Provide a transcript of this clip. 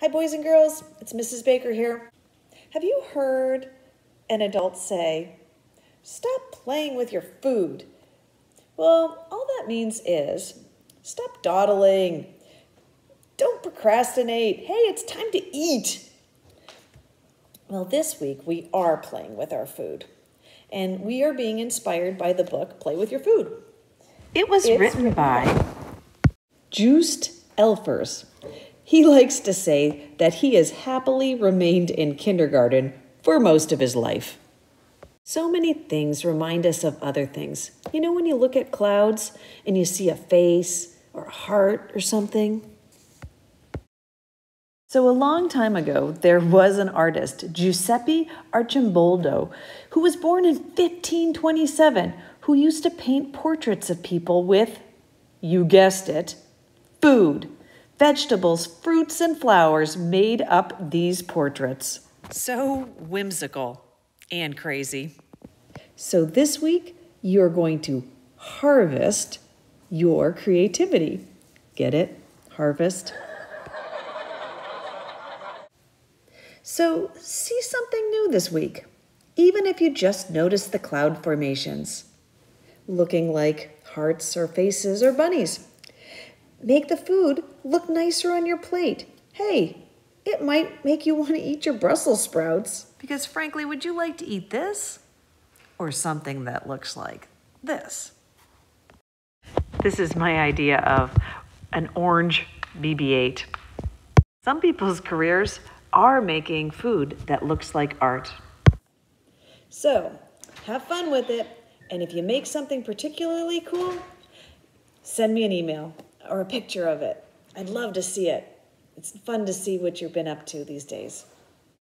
Hi, boys and girls. It's Mrs. Baker here. Have you heard an adult say, Stop playing with your food? Well, all that means is stop dawdling. Don't procrastinate. Hey, it's time to eat. Well, this week we are playing with our food, and we are being inspired by the book Play with Your Food. It was It's written by Joost Elfers. He likes to say that he has happily remained in kindergarten for most of his life. So many things remind us of other things. You know, when you look at clouds and you see a face or a heart or something? So, a long time ago, there was an artist, Giuseppe Arcimboldo, who was born in 1527, who used to paint portraits of people with, you guessed it, food. Vegetables, fruits, and flowers made up these portraits. So whimsical and crazy. So, this week, you're going to harvest your creativity. Get it? Harvest. So, see something new this week, even if you just notice the cloud formations, looking like hearts or faces or bunnies. Make the food look nicer on your plate. Hey, it might make you want to eat your Brussels sprouts. because frankly, would you like to eat this or something that looks like this? This is my idea of an orange BB-8. Some people's careers are making food that looks like art. So, have fun with it, and if you make something particularly cool, send me an email or a picture of it. I'd love to see it. It's fun to see what you've been up to these days.